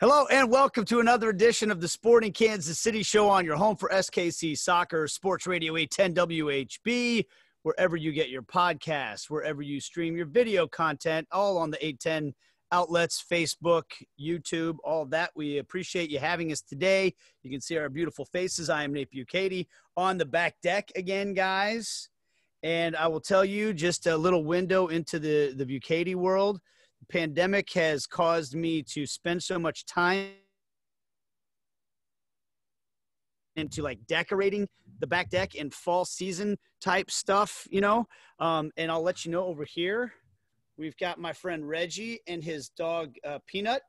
Hello and welcome to another edition of the Sporting Kansas City Show on your home for SKC Soccer, Sports Radio 810 WHB, wherever you get your podcasts, wherever you stream your video content, all on the 810 outlets, Facebook, YouTube, all that. We appreciate you having us today. You can see our beautiful faces. I am Nate Bukaty on the back deck again, guys. And I will tell you just a little window into the, the Bukaty world – pandemic has caused me to spend so much time into like decorating the back deck and fall season type stuff, you know. Um, and I'll let you know over here, we've got my friend Reggie and his dog uh, Peanut.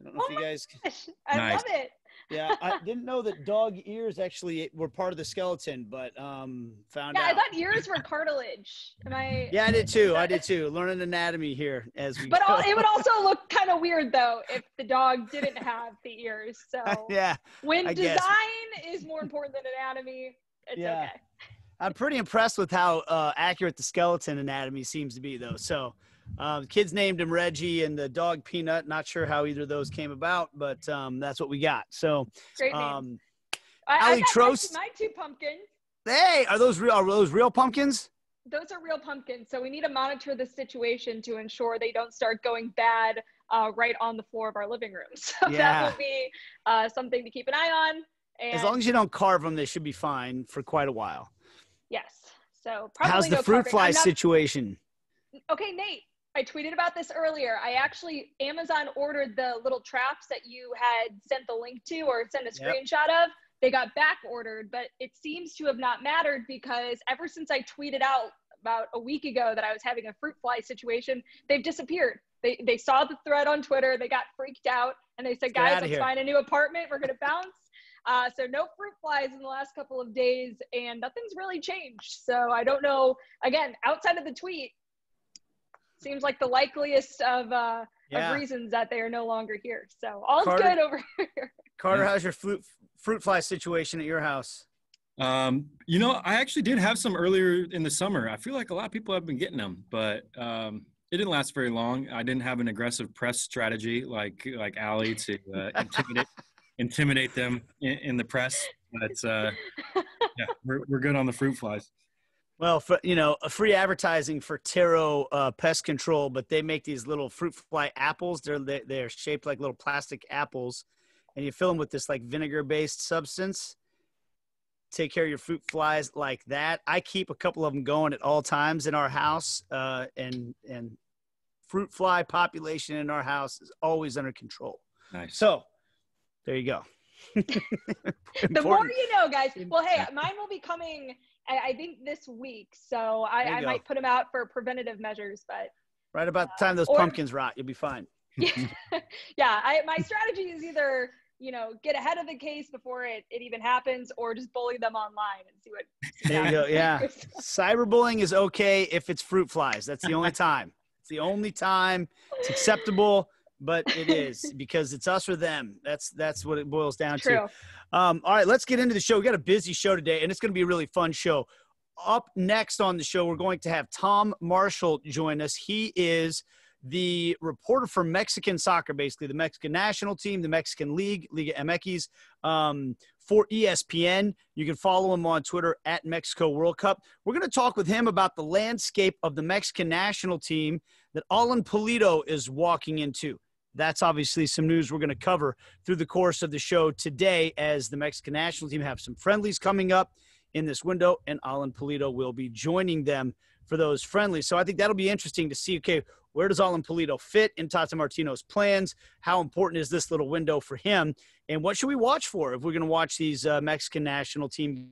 I don't know oh if you guys. Gosh, I nice. love it yeah, I didn't know that dog ears actually were part of the skeleton, but um, found out yeah, out. I thought ears were cartilage. Am I? Yeah, I did too. I did too. Learning anatomy here as we. But it would also look kind of weird though if the dog didn't have the ears. So yeah, when I design guess. is more important than anatomy, it's yeah. okay. I'm pretty impressed with how uh, accurate the skeleton anatomy seems to be, though. So uh, kids named him Reggie and the dog Peanut. Not sure how either of those came about, but um, that's what we got. So, great name. Um, I, I got Trost, my, two pumpkins. Hey, are those real? Are those real pumpkins? Those are real pumpkins. So we need to monitor the situation to ensure they don't start going bad uh, right on the floor of our living room. So yeah. that will be uh, something to keep an eye on. And as long as you don't carve them, they should be fine for quite a while. Yes. So probably how's the no fruit fly not... situation? Okay, Nate. I tweeted about this earlier. I actually Amazon ordered the little traps that you had sent the link to or sent a yep. screenshot of. They got back ordered, but it seems to have not mattered because ever since I tweeted out about a week ago that I was having a fruit fly situation, they've disappeared. They they saw the thread on Twitter, they got freaked out, and they said, "Guys, let's find a new apartment. We're gonna bounce." Uh, so no fruit flies in the last couple of days, and nothing's really changed. So I don't know. Again, outside of the tweet, seems like the likeliest of uh yeah. of reasons that they are no longer here. So all's Carter, good over here. Carter, how's your fruit fruit fly situation at your house? Um, you know, I actually did have some earlier in the summer. I feel like a lot of people have been getting them, but um, it didn't last very long. I didn't have an aggressive press strategy like like Aly to uh, intimidate intimidate them in, in the press. But uh, yeah, we're we're good on the fruit flies. Well, for, you know, a free advertising for Terro uh, Pest Control, but they make these little fruit fly apples. They're they're shaped like little plastic apples, and you fill them with this like vinegar-based substance. Take care of your fruit flies like that. I keep a couple of them going at all times in our house, uh, and and fruit fly population in our house is always under control. Nice. So, there you go. the more you know, guys. Well, hey, mine will be coming I think this week. So I, I might put them out for preventative measures, but right about the time those uh, or, pumpkins rot, you'll be fine. yeah, yeah. I, my strategy is either you know get ahead of the case before it, it even happens, or just bully them online and see what. There you go. Yeah, cyberbullying is okay if it's fruit flies. That's the only time. It's the only time it's acceptable but it is because it's us or them. That's that's what it boils down True. to. Um, all right, let's get into the show. We got a busy show today, and it's going to be a really fun show. Up next on the show, we're going to have Tom Marshall join us. He is the reporter for Mexican soccer, basically the Mexican national team, the Mexican League, Liga MX, um, for ESPN. You can follow him on Twitter at Mexico World Cup. We're going to talk with him about the landscape of the Mexican national team that Alan Pulido is walking into. That's obviously some news we're going to cover through the course of the show today as the Mexican national team have some friendlies coming up in this window, and Alan Pulido will be joining them for those friendlies. So I think that'll be interesting to see, okay, where does Alan Pulido fit in Tata Martino's plans? How important is this little window for him? And what should we watch for if we're going to watch these uh, Mexican national team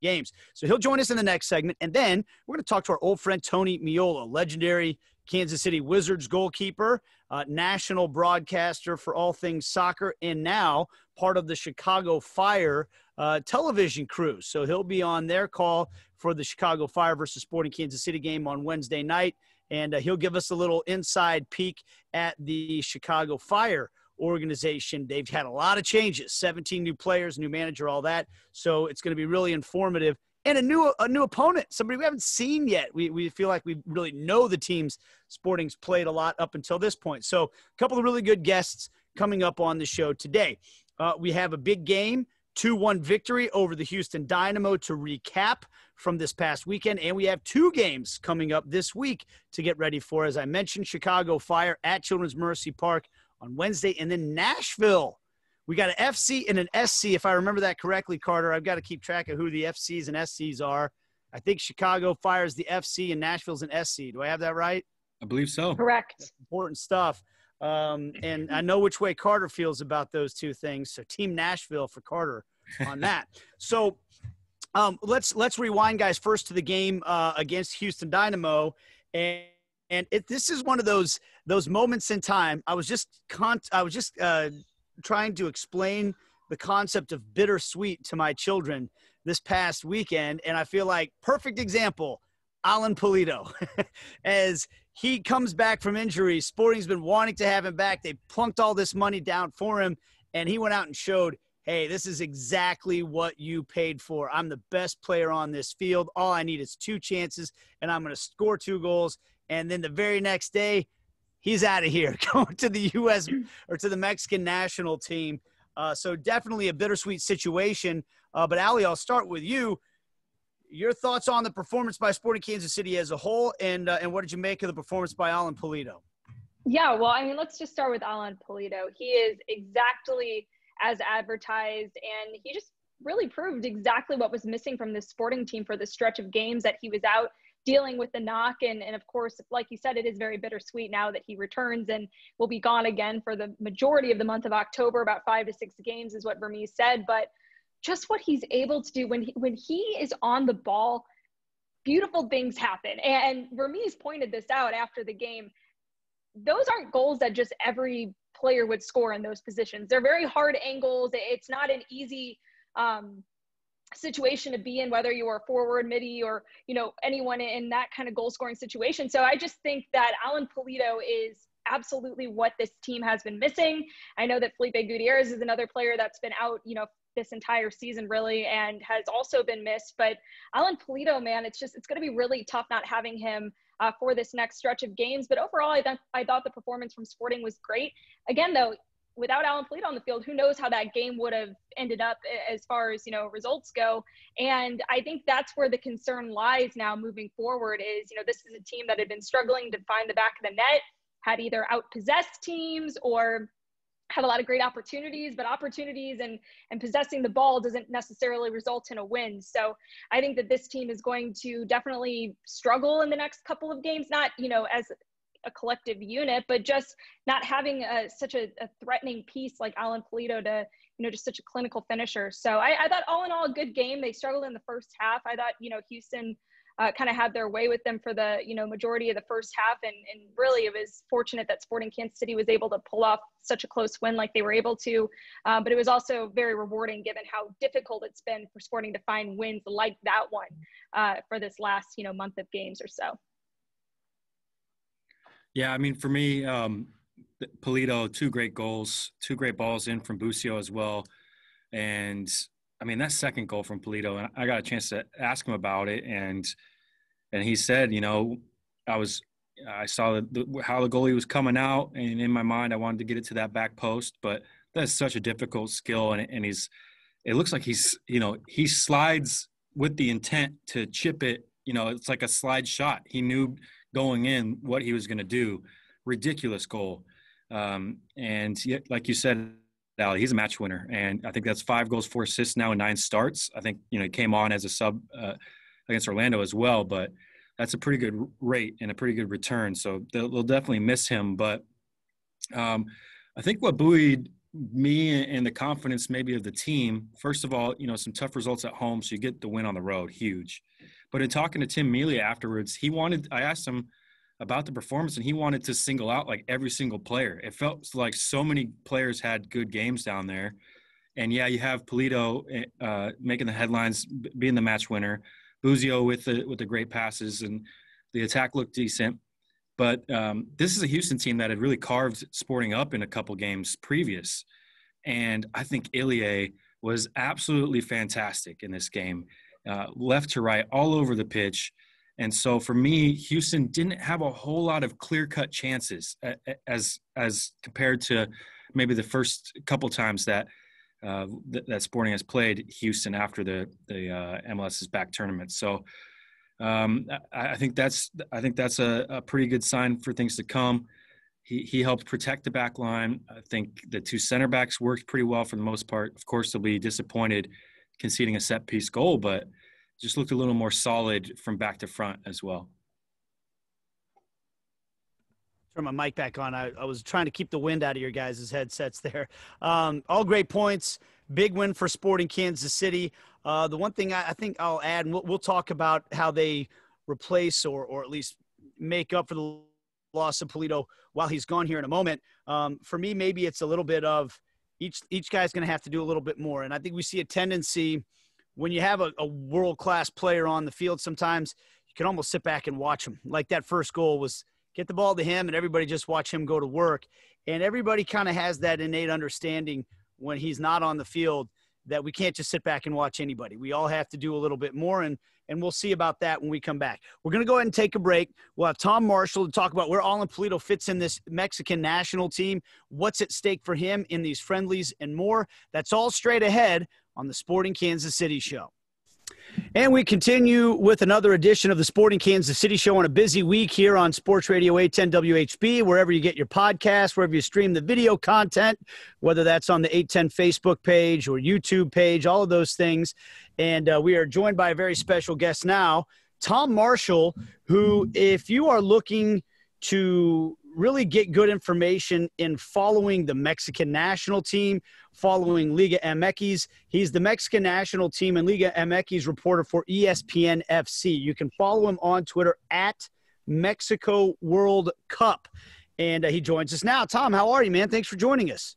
games? So he'll join us in the next segment. And then we're going to talk to our old friend Tony Meola, legendary Kansas City Wizards goalkeeper, uh, national broadcaster for all things soccer, and now part of the Chicago Fire uh, television crew. So he'll be on their call for the Chicago Fire versus Sporting Kansas City game on Wednesday night, and uh, he'll give us a little inside peek at the Chicago Fire organization. They've had a lot of changes 17 new players, new manager, all that. So it's going to be really informative and a new a new opponent, somebody we haven't seen yet. We we feel like we really know the teams Sporting's played a lot up until this point. So a couple of really good guests coming up on the show today. Uh, we have a big game 2 1 victory over the Houston Dynamo to recap from this past weekend. And we have two games coming up this week to get ready for. As I mentioned, Chicago Fire at Children's Mercy Park on Wednesday, and then Nashville. We got an FC and an SC, if I remember that correctly, Carter. I've got to keep track of who the FCs and SCs are. I think Chicago Fire's the FC and Nashville's an SC. Do I have that right? I believe so. Correct. That's important stuff. Um, and I know which way Carter feels about those two things. So Team Nashville for Carter on that. so um, let's let's rewind, guys, first to the game uh, against Houston Dynamo, and and it, this is one of those those moments in time. I was just con- I was just uh, trying to explain the concept of bittersweet to my children this past weekend, and I feel like perfect example. Alan Pulido, as he comes back from injury. Sporting's been wanting to have him back. They plunked all this money down for him, and he went out and showed, hey, this is exactly what you paid for. I'm the best player on this field. All I need is two chances, and I'm going to score two goals. And then the very next day, he's out of here, going to the U.S. or to the Mexican national team. Uh, so definitely a bittersweet situation. Uh, but Aly, I'll start with you your thoughts on the performance by Sporting Kansas City as a whole, and uh, and what did you make of the performance by Alan Pulido? Yeah, well, I mean, let's just start with Alan Pulido. He is exactly as advertised, and he just really proved exactly what was missing from this Sporting team for the stretch of games that he was out dealing with the knock. And, and of course, like you said, it is very bittersweet now that he returns and will be gone again for the majority of the month of October. About five to six games is what Vermes said. But just what he's able to do when he, when he is on the ball, beautiful things happen. And Vermes pointed this out after the game. Those aren't goals that just every player would score in those positions. They're very hard angles. It's not an easy um, situation to be in, whether you are forward, midi, or you know anyone in that kind of goal scoring situation. So I just think that Alan Pulido is absolutely what this team has been missing. I know that Felipe Gutierrez is another player that's been out, you know, this entire season really and has also been missed but alan pulido man it's just it's going to be really tough not having him uh, for this next stretch of games but overall I, th- I thought the performance from sporting was great again though without alan pulido on the field who knows how that game would have ended up as far as you know results go and i think that's where the concern lies now moving forward is you know this is a team that had been struggling to find the back of the net had either outpossessed teams or had a lot of great opportunities, but opportunities and and possessing the ball doesn't necessarily result in a win. So I think that this team is going to definitely struggle in the next couple of games. Not you know as a collective unit, but just not having a, such a, a, threatening piece like Alan Pulido to you know just such a clinical finisher. So I, I thought all in all a good game. They struggled in the first half. I thought you know Houston uh, kind of had their way with them for the you know majority of the first half and, and really it was fortunate that sporting kansas city was able to pull off such a close win like they were able to uh, but it was also very rewarding given how difficult it's been for sporting to find wins like that one uh, for this last you know month of games or so yeah i mean for me um, Pulido, two great goals, two great balls in from Busio as well. And I mean, that second goal from Pulido, and I got a chance to ask him about it, and and he said, you know, I was I saw the, how the goalie was coming out, and in my mind, I wanted to get it to that back post, but that's such a difficult skill, and, and he's it looks like he's you know he slides with the intent to chip it. You know, it's like a slide shot. He knew going in what he was going to do. Ridiculous goal, um, and yet, like you said, Aly, he's a match winner, and I think that's five goals, four assists now, and nine starts. I think you know he came on as a sub uh, against Orlando as well, but that's a pretty good rate and a pretty good return. So they'll, they'll definitely miss him. But um, I think what buoyed me and the confidence maybe of the team, first of all, you know, some tough results at home, so you get the win on the road, huge. But in talking to Tim Melia afterwards, he wanted. I asked him about the performance and he wanted to single out like every single player. It felt like so many players had good games down there. And yeah, you have Pulido eh, uh, making the headlines, being the match winner, Busio with the with the great passes, and the attack looked decent. But um, this is a Houston team that had really carved Sporting up in a couple games previous, and I think Ilie was absolutely fantastic in this game, uh, left to right, all over the pitch. And so for me, Houston didn't have a whole lot of clear cut chances as as compared to maybe the first couple times that uh, th- that Sporting has played Houston after the the uh, MLS is Back tournament. So um, I, I, think that's I think that's a, a, pretty good sign for things to come. He he helped protect the back line. I think the two center backs worked pretty well for the most part. Of course, they'll be disappointed conceding a set piece goal, but just looked a little more solid from back to front as well. Turn my mic back on. I, I, was trying to keep the wind out of your guys' headsets there. Um, all great points. Big win for Sporting Kansas City. Uh, the one thing I, I, think I'll add, and we'll, we'll talk about how they replace or, or at least make up for the loss of Pulido while he's gone here in a moment. Um, for me, maybe it's a little bit of each each guy's going to have to do a little bit more, and I think we see a tendency when you have a, a world class player on the field. Sometimes you can almost sit back and watch him. Like that first goal was get the ball to him, and everybody just watch him go to work. And everybody kind of has that innate understanding when he's not on the field that we can't just sit back and watch anybody. We all have to do a little bit more, and and we'll see about that when we come back. We're going to go ahead and take a break. We'll have Tom Marshall to talk about where Alan Pulido fits in this Mexican national team, what's at stake for him in these friendlies, and more. That's all straight ahead on the Sporting Kansas City Show. And we continue with another edition of the Sporting Kansas City Show on a busy week here on Sports Radio 810 WHB, wherever you get your podcast, wherever you stream the video content, whether that's on the 810 Facebook page or YouTube page, all of those things. And uh, we are joined by a very special guest now, Tom Marshall, who, if you are looking to really get good information in following the Mexican national team, following Liga MX. He's the Mexican national team and Liga MX reporter for ESPN FC. You can follow him on Twitter at Mexico World Cup. And uh, he joins us now. Tom, how are you, man? Thanks for joining us.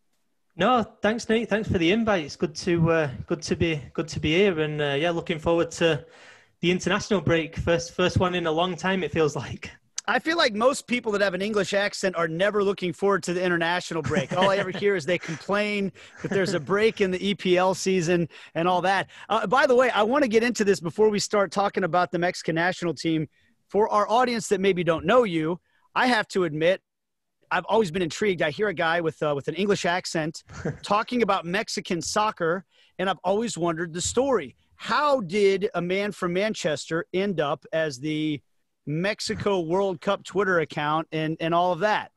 No, thanks, Nate. Thanks for the invite. It's good to uh, good to be good to be here, and uh, yeah, looking forward to the international break. First first one in a long time. It feels like. I feel like most people that have an English accent are never looking forward to the international break. All I ever hear is they complain that there's a break in the EPL season and all that. Uh, by the way, I want to get into this before we start talking about the Mexican national team. For our audience that maybe don't know you, I have to admit, I've always been intrigued. I hear a guy with uh, with an English accent talking about Mexican soccer, and I've always wondered the story. How did a man from Manchester end up as the Mexico World Cup Twitter account and, and all of that?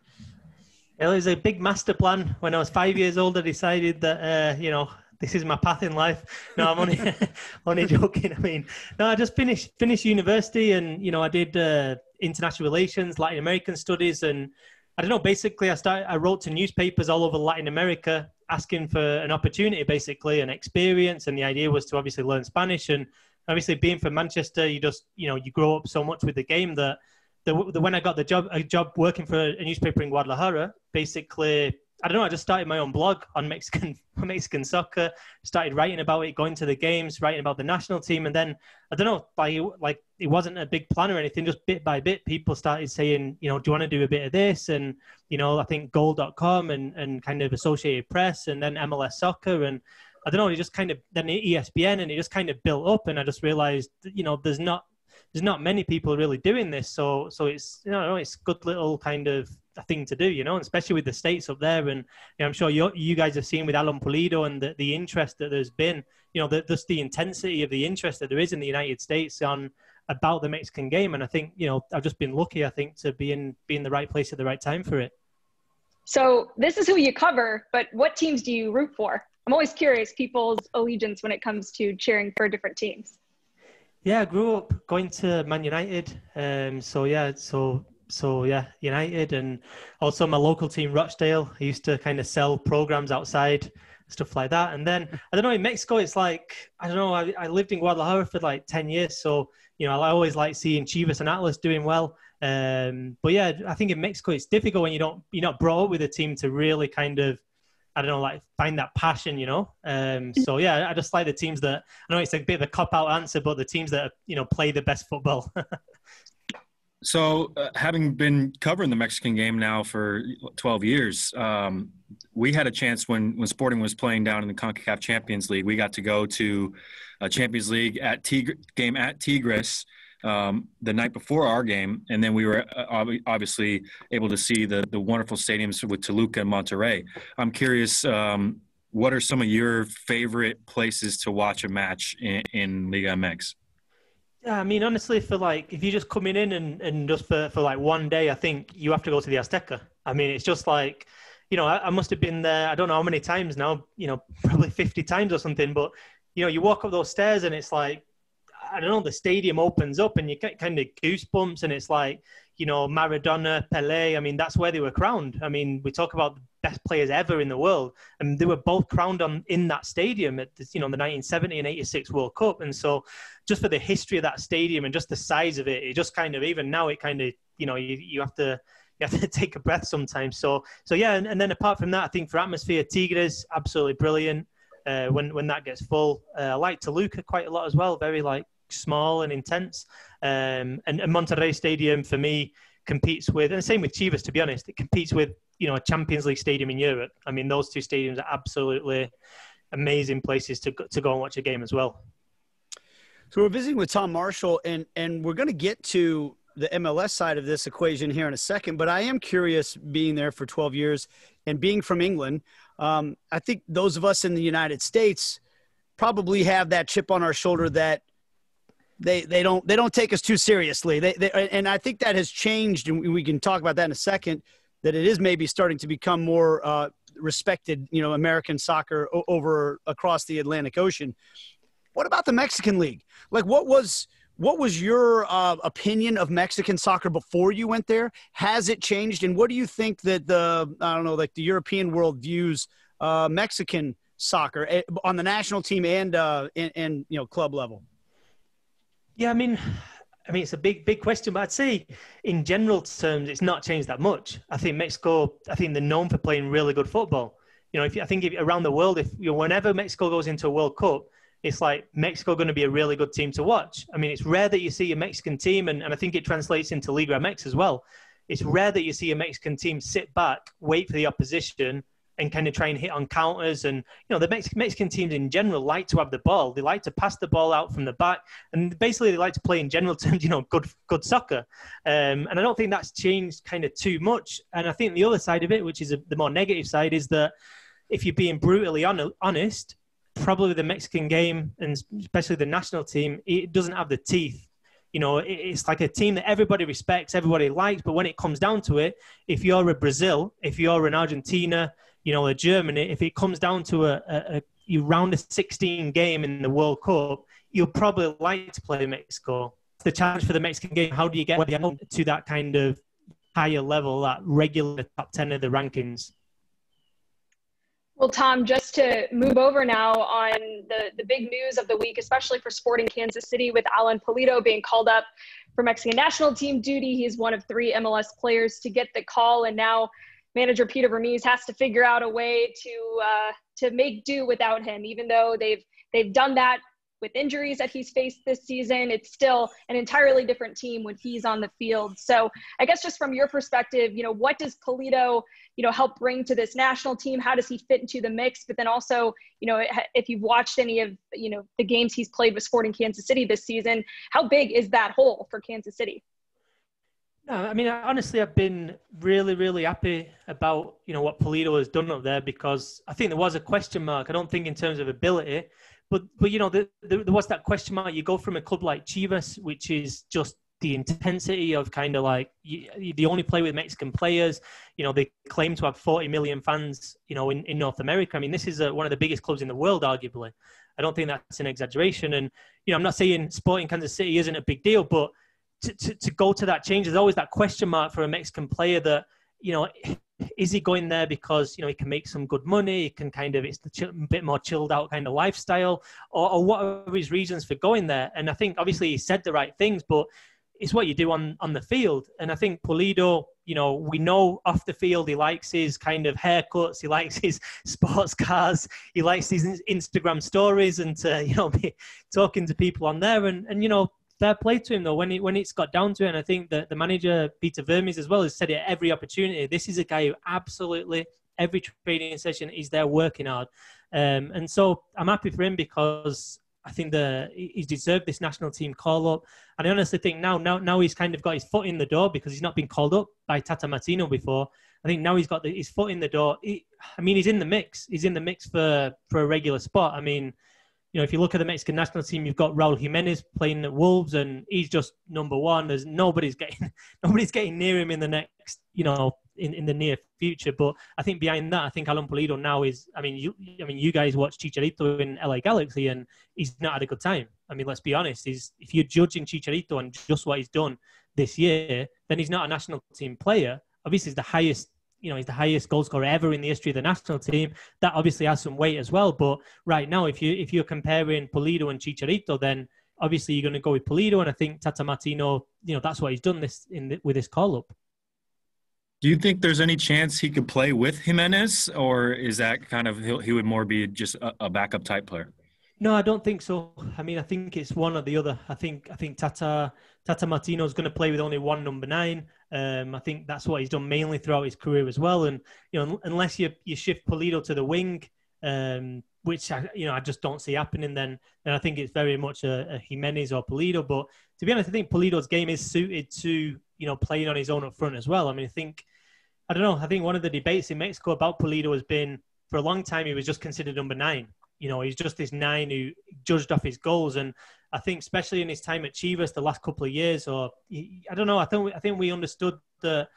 It was a big master plan. When I was five years old, I decided that, uh, you know, this is my path in life. No, I'm only, only joking. I mean, no, I just finished, finished university and, you know, I did uh, international relations, Latin American studies. And I don't know, basically I started, I wrote to newspapers all over Latin America asking for an opportunity, basically, an experience. And the idea was to obviously learn Spanish and obviously being from Manchester, you just you know you grow up so much with the game that the, the when I got the job a job working for a newspaper in Guadalajara, basically I don't know. I just started my own blog on Mexican Mexican soccer. Started writing about it, going to the games, writing about the national team, and then I don't know. By like, it wasn't a big plan or anything. Just bit by bit, people started saying, you know, do you want to do a bit of this? And you know, I think Goal.com and and kind of Associated Press, and then MLS Soccer, and I don't know, it just kind of then ESPN and it just kind of built up and I just realized, you know, there's not there's not many people really doing this. So so it's you know it's good little kind of thing to do, you know, especially with the states up there. And you know, I'm sure you you guys have seen with Alan Pulido and the, the interest that there's been, you know, the, just the intensity of the interest that there is in the United States on about the Mexican game. And I think you know I've just been lucky, I think, to be in be in the right place at the right time for it. So this is who you cover, but what teams do you root for? I'm always curious people's allegiance when it comes to cheering for different teams. Yeah, I grew up going to Man United. Um, so yeah, so so yeah, United and also my local team Rochdale. I used to kind of sell programs outside, stuff like that. And then I don't know in Mexico, it's like I don't know. I, I lived in Guadalajara for like ten years, so you know I always like seeing Chivas and Atlas doing well. Um, but yeah, I think in Mexico it's difficult when you don't you're not brought up with a team to really kind of I don't know, like find that passion, you know. Um, so yeah, I just like the teams that I know it's a bit of a cop out answer, but the teams that you know play the best football. so, uh, having been covering the Mexican game now for 12 years, um, we had a chance when when Sporting was playing down in the Concacaf Champions League. We got to go to a Champions League at Tigre, game at Tigres um, the night before our game, and then we were uh, obviously able to see the the wonderful stadiums with Toluca and Monterrey. I'm curious, um, what are some of your favorite places to watch a match in, in Liga MX? Yeah, I mean, honestly, for like, if you're just coming in and, and just for, for like one day, I think you have to go to the Azteca. I mean, it's just like, you know, I, I must have been there, I don't know how many times now, you know, probably 50 times or something, but, you know, you walk up those stairs and it's like, I don't know, the stadium opens up and you get kind of goosebumps and it's like, you know, Maradona, Pele. I mean, that's where they were crowned. I mean, we talk about the best players ever in the world, and they were both crowned on in that stadium at the, you know the 1970 and 86 World Cup. And so, just for the history of that stadium and just the size of it, it just kind of even now it kind of you know you, you have to you have to take a breath sometimes. So so yeah, and, and then apart from that, I think for atmosphere, Tigres absolutely brilliant. Uh, when when that gets full, uh, I like Toluca quite a lot as well. Very like small and intense. Um, and, and Monterrey Stadium for me competes with, and the same with Chivas, to be honest, it competes with you know a Champions League stadium in Europe. I mean, those two stadiums are absolutely amazing places to go, to go and watch a game as well. So we're visiting with Tom Marshall, and and we're going to get to the MLS side of this equation here in a second. But I am curious, being there for 12 years and being from England, um, I think those of us in the United States probably have that chip on our shoulder that they they don't they don't take us too seriously. They, they and I think that has changed, and we can talk about that in a second. That it is maybe starting to become more uh, respected, you know, American soccer over across the Atlantic Ocean. What about the Mexican League? Like, what was what was your uh, opinion of Mexican soccer before you went there? Has it changed, and what do you think that the I don't know, like the European world views uh, Mexican soccer eh, on the national team and uh, and, and you know club level? Yeah, I mean, I mean, it's a big, big question, but I'd say in general terms, it's not changed that much. I think Mexico, I think they're known for playing really good football. You know, if I think if, around the world, if you know, whenever Mexico goes into a World Cup, it's like Mexico going to be a really good team to watch. I mean, it's rare that you see a Mexican team, and, and I think it translates into Liga MX as well. It's rare that you see a Mexican team sit back, wait for the opposition, and kind of try and hit on counters. And, you know, the Mex- Mexican teams in general like to have the ball. They like to pass the ball out from the back. And basically, they like to play in general terms, you know, good, good soccer. Um, and I don't think that's changed kind of too much. And I think the other side of it, which is a, the more negative side, is that if you're being brutally on- honest, probably the Mexican game and especially the national team, it doesn't have the teeth you know, it's like a team that everybody respects, everybody likes. But when it comes down to it, if you're a Brazil, if you're an Argentina, you know, a Germany, if it comes down to a, a, a you round a 16 game in the World Cup, you'll probably like to play Mexico. The challenge for the Mexican game, how do you get to that kind of higher level, that regular top 10 of the rankings? Well, Tom, just to move over now on the, the big news of the week, especially for Sporting Kansas City, with Alan Pulido being called up for Mexican national team duty. He's one of three MLS players to get the call, and now manager Peter Vermes has to figure out a way to uh, to make do without him. Even though they've they've done that with injuries that he's faced this season, it's still an entirely different team when he's on the field. So I guess just from your perspective, you know, what does Pulido, you know, help bring to this national team? How does he fit into the mix? But then also, you know, if you've watched any of, you know, the games he's played with Sporting Kansas City this season, how big is that hole for Kansas City? No, I mean, honestly, I've been really, really happy about you know what Pulido has done up there because I think there was a question mark. I don't think in terms of ability, but but you know the, the, there was that question mark. You go from a club like Chivas, which is just the intensity of kind of like you, the only play with Mexican players. You know, they claim to have 40 million fans. You know, in, in North America. I mean, this is a, one of the biggest clubs in the world, arguably. I don't think that's an exaggeration. And you know, I'm not saying Sporting Kansas City isn't a big deal, but to, to, to go to that change, there's always that question mark for a Mexican player that, you know, is he going there because, you know, he can make some good money, he can kind of, it's the chill, bit more chilled out kind of lifestyle, or, or what are his reasons for going there? And I think obviously he said the right things, but it's what you do on, on the field. And I think Pulido, you know, we know off the field he likes his kind of haircuts, he likes his sports cars, he likes his Instagram stories and to, you know, be talking to people on there. And, and you know, fair play to him though when it when it's got down to it. And I think that the manager Peter Vermes as well has said it every opportunity. This is a guy who absolutely every training session is there working hard, um, and so I'm happy for him because I think the he's deserved this national team call up. And I honestly think now, now, now he's kind of got his foot in the door because he's not been called up by Tata Martino before. I think now he's got the, his foot in the door. He, I mean, he's in the mix. He's in the mix for for a regular spot. I mean, you know, if you look at the Mexican national team, you've got Raul Jimenez playing at Wolves, and he's just number one. There's nobody's getting nobody's getting near him in the next, you know, in, in the near future. But I think behind that, I think Alan Pulido now is. I mean, you, I mean, you guys watch Chicharito in LA Galaxy, and he's not had a good time. I mean, let's be honest. He's if you're judging Chicharito on just what he's done this year, then he's not a national team player. Obviously, he's the highest you know, he's the highest goal scorer ever in the history of the national team. That obviously has some weight as well. But right now, if you if you're comparing Pulido and Chicharito, then obviously you're going to go with Pulido, and I think Tata Martino, you know, that's what he's done this in the, with his call up. Do you think there's any chance he could play with Jimenez, or is that kind of he would more be just a, a backup type player? No, I don't think so. I mean, I think it's one or the other. I think I think Tata Tata Martino is going to play with only one number nine. Um, I think that's what he's done mainly throughout his career as well. And you know, unless you you shift Pulido to the wing, um, which I, you know I just don't see happening, then then I think it's very much a, a Jimenez or Pulido. But to be honest, I think Pulido's game is suited to you know playing on his own up front as well. I mean, I think I don't know. I think one of the debates in Mexico about Pulido has been for a long time he was just considered number nine. You know, he's just this nine who judged off his goals, and I think especially in his time at Chivas the last couple of years, or I don't know, I think I think we understood that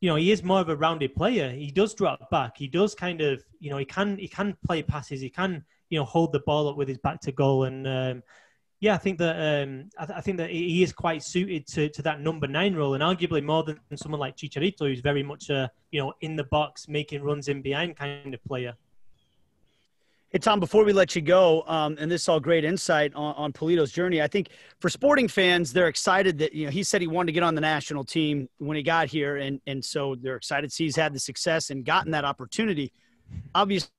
you know he is more of a rounded player. He does drop back. He does kind of you know he can he can play passes. He can you know hold the ball up with his back to goal. And um, yeah, I think that um, I, th- I, think that he is quite suited to, to that number nine role, and arguably more than someone like Chicharito, who's very much a you know in the box, making runs in behind kind of player. Hey, Tom, before we let you go, um, and this is all great insight on, on Pulido's journey, I think for sporting fans, they're excited that, you know, he said he wanted to get on the national team when he got here. And, and so they're excited to see he's had the success and gotten that opportunity. Obviously,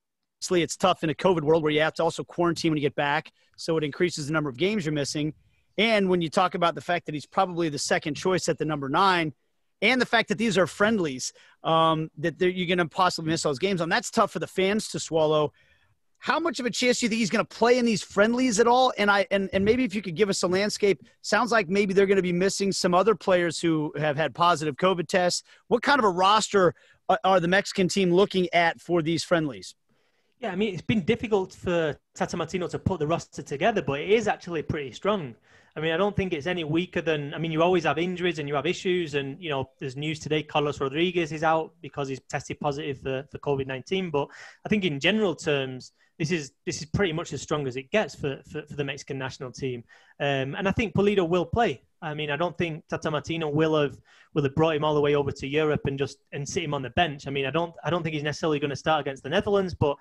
it's tough in a COVID world where you have to also quarantine when you get back. So it increases the number of games you're missing. And when you talk about the fact that he's probably the second choice at the number nine, and the fact that these are friendlies, um, that you're going to possibly miss those games on, that's tough for the fans to swallow how much of a chance do you think he's going to play in these friendlies at all? And I and, and maybe if you could give us a landscape, sounds like maybe they're going to be missing some other players who have had positive COVID tests. What kind of a roster uh, are the Mexican team looking at for these friendlies? Yeah, I mean it's been difficult for Tata Martino to put the roster together, but it is actually pretty strong. I mean, I don't think it's any weaker than. I mean, you always have injuries and you have issues, and you know, there's news today. Carlos Rodriguez is out because he's tested positive for, for COVID nineteen. But I think in general terms, this is this is pretty much as strong as it gets for, for, for the Mexican national team. Um, and I think Pulido will play. I mean, I don't think Tata Martino will have will have brought him all the way over to Europe and just and sit him on the bench. I mean, I don't I don't think he's necessarily going to start against the Netherlands, but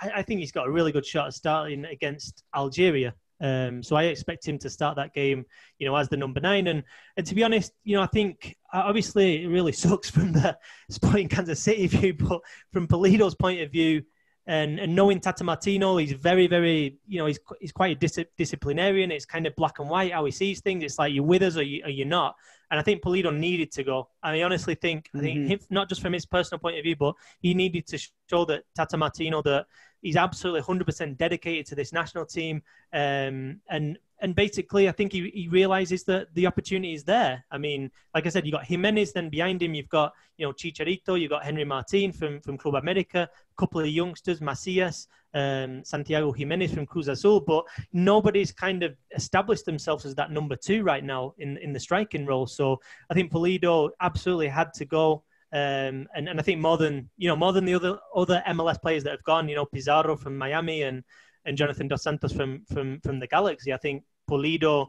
I, I think he's got a really good shot at starting against Algeria. Um, so I expect him to start that game, you know, as the number nine. And and to be honest, you know, I think obviously it really sucks from the Sporting Kansas City view, but from Pulido's point of view, and, and knowing Tata Martino, he's very, very, you know, he's, he's quite a dis- disciplinarian. It's kind of black and white how he sees things. It's like you're with us or, you, or you're not. And I think Pulido needed to go. I honestly think, I think mm-hmm. him, not just from his personal point of view, but he needed to show that Tata Martino that he's absolutely 100% dedicated to this national team. Um, and and basically, I think he, he realizes that the opportunity is there. I mean, like I said, you got Jimenez, then behind him, you've got, you know, Chicharito, you've got Henry Martin from, from Club America, a couple of youngsters, Macias, um, Santiago Jimenez from Cruz Azul, but nobody's kind of established themselves as that number two right now in, in the striking role. So I think Pulido absolutely had to go. Um, and, and I think more than, you know, more than the other, other MLS players that have gone, you know, Pizarro from Miami and, and Jonathan Dos Santos from from from the Galaxy. I think Pulido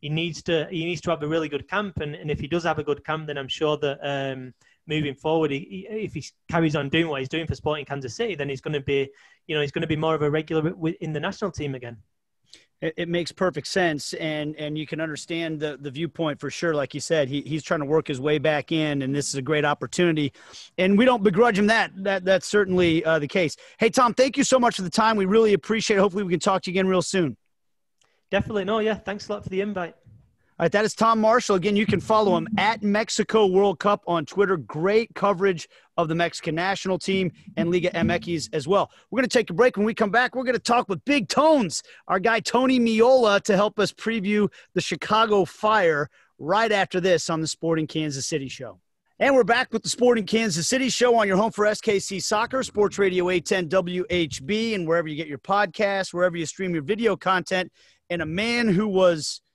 he needs to he needs to have a really good camp, and, and if he does have a good camp, then I'm sure that um, moving forward, he, if he carries on doing what he's doing for Sporting Kansas City, then he's going to be you know he's going to be more of a regular in the national team again. It, it, makes perfect sense, and and you can understand the the viewpoint for sure. Like you said, he, he's trying to work his way back in, and this is a great opportunity. And we don't begrudge him that. That that's certainly uh, the case. Hey, Tom, thank you so much for the time. We really appreciate. it. Hopefully, we can talk to you again real soon. Definitely. No, yeah. Thanks a lot for the invite. All right, that is Tom Marshall. Again, you can follow him at Mexico World Cup on Twitter. Great coverage of the Mexican national team and Liga MX as well. We're going to take a break. When we come back, we're going to talk with Big Tones, our guy Tony Meola, to help us preview the Chicago Fire right after this on the Sporting Kansas City Show. And we're back with the Sporting Kansas City Show on your home for SKC Soccer, Sports Radio 810 WHB, and wherever you get your podcasts, wherever you stream your video content. And a man who was –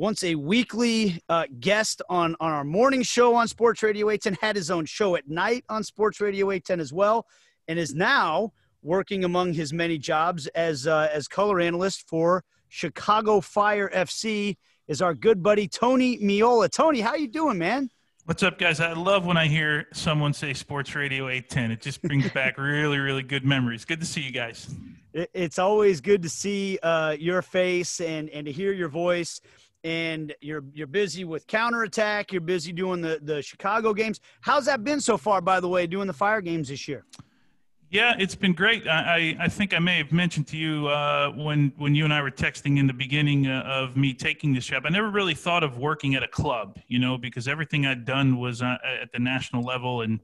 once a weekly uh, guest on, on our morning show on Sports Radio 810, had his own show at night on Sports Radio 810 as well, and is now working among his many jobs as, uh, as color analyst for Chicago Fire FC is our good buddy Tony Meola. Tony, how you doing, man? What's up, guys? I love when I hear someone say Sports Radio 810. It just brings back really, really good memories. Good to see you guys. It's always good to see uh, your face and, and to hear your voice and you're you're busy with counterattack. You're busy doing the the Chicago games. How's that been so far? By the way, doing the Fire games this year. Yeah, it's been great. I, I, I think I may have mentioned to you uh, when when you and I were texting in the beginning uh, of me taking this job. I never really thought of working at a club, you know, because everything I'd done was uh, at the national level, and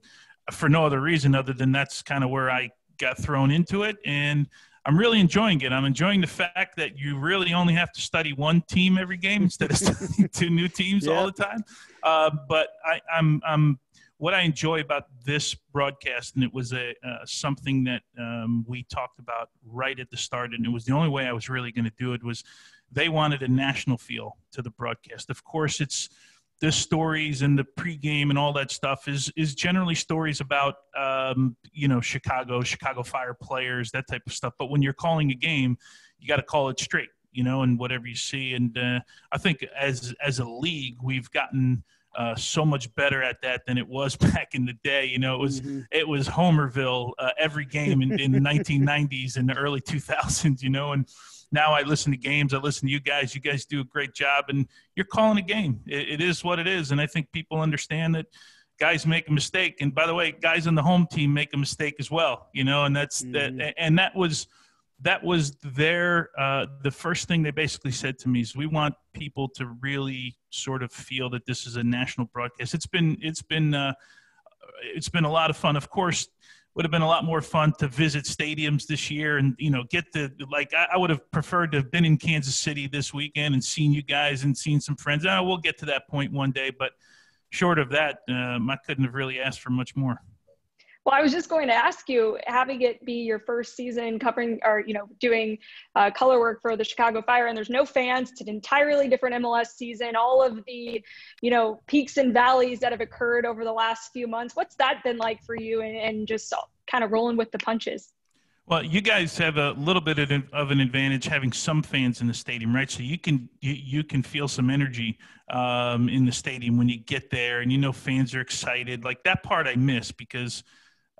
for no other reason other than that's kind of where I got thrown into it. And I'm really enjoying it. I'm enjoying the fact that you really only have to study one team every game instead of studying two new teams all the time. Uh, but I, I'm, I'm, what I enjoy about this broadcast, and it was a uh, something that um, we talked about right at the start, and it was the only way I was really going to do it was they wanted a national feel to the broadcast. Of course, it's the stories and the pregame and all that stuff is is generally stories about um, you know Chicago, Chicago Fire players, that type of stuff. But when you're calling a game, you got to call it straight, you know, and whatever you see. And uh, I think as as a league, we've gotten. Uh, so much better at that than it was back in the day. You know, it was mm-hmm. it was Homerville uh, every game in, in the 1990s and the early 2000s. You know, and now I listen to games. I listen to you guys. You guys do a great job, and you're calling a game. it, it is what it is, and I think people understand that guys make a mistake. And by the way, guys on the home team make a mistake as well. You know, and that's mm-hmm. that. And that was that was their uh, the first thing they basically said to me is we want people to really sort of feel that this is a national broadcast. It's been it's been uh, it's been a lot of fun. Of course, would have been a lot more fun to visit stadiums this year and you know get the like I, I, would have preferred to have been in Kansas City this weekend and seen you guys and seen some friends. Oh, we'll get to that point one day, but short of that, um, I couldn't have really asked for much more. Well, I was just going to ask you, having it be your first season covering or you know doing uh, color work for the Chicago Fire, and there's no fans. It's an entirely different MLS season. All of the you know peaks and valleys that have occurred over the last few months. What's that been like for you, and, and just kind of rolling with the punches? Well, you guys have a little bit of an advantage having some fans in the stadium, right? So you can you, can feel some energy um, in the stadium when you get there, and you know fans are excited. Like that part I miss because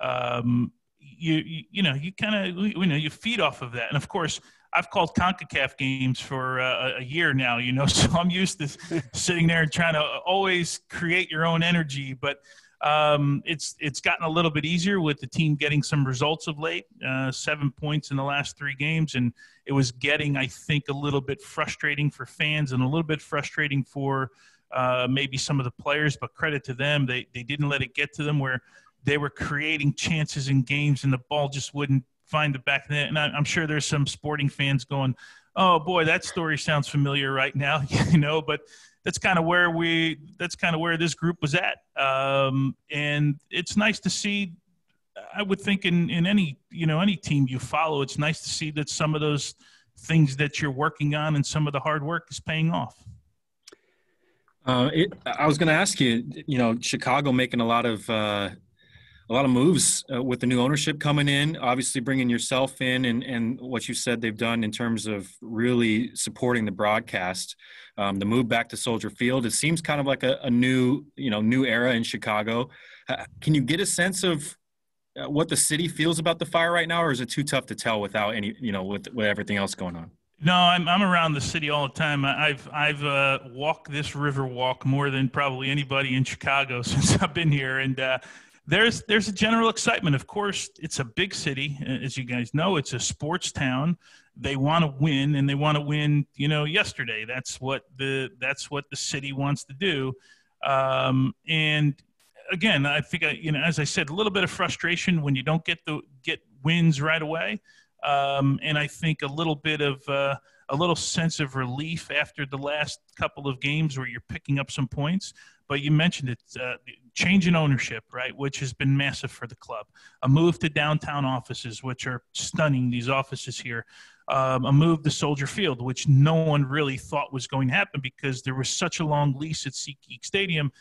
um, you, you, you know you kind of you know you feed off of that and of course I've called CONCACAF games for uh, a year now, you know, so I'm used to sitting there and trying to always create your own energy. But um, it's it's gotten a little bit easier with the team getting some results of late, uh, seven points in the last three games, and it was getting, I think, a little bit frustrating for fans and a little bit frustrating for uh, maybe some of the players. But credit to them, they they didn't let it get to them where they were creating chances in games and the ball just wouldn't find the back of the net. And I, am sure there's some sporting fans going, "Oh boy, that story sounds familiar right now," you know. But that's kind of where we that's kind of where this group was at, um, and it's nice to see. I would think in in any you know any team you follow, it's nice to see that some of those things that you're working on and some of the hard work is paying off. Uh, it, I was going to ask you, you know, Chicago making a lot of uh, a lot of moves uh, with the new ownership coming in obviously bringing yourself in and, and what you said they've done in terms of really supporting the broadcast. Um, the move back to soldier field it seems kind of like a, a new you know new era in chicago. Can you get a sense of uh, what the city feels about the fire right now or is it too tough to tell without any you know with, with everything else going on? No, I'm I'm around the city all the time. I've I've uh, walked this river walk more than probably anybody in Chicago since I've been here, and uh, there's there's a general excitement. Of course, it's a big city, as you guys know. It's a sports town. They want to win, and they want to win. You know, yesterday. That's what the that's what the city wants to do. Um, and again, I think I, you know, as I said, a little bit of frustration when you don't get the get wins right away, um, and I think a little bit of uh, a little sense of relief after the last couple of games where you're picking up some points. But you mentioned it, uh, change in ownership, right, which has been massive for the club. A move to downtown offices, which are stunning. These offices here. Um, a move to Soldier Field, which no one really thought was going to happen because there was such a long lease at SeatGeek Stadium.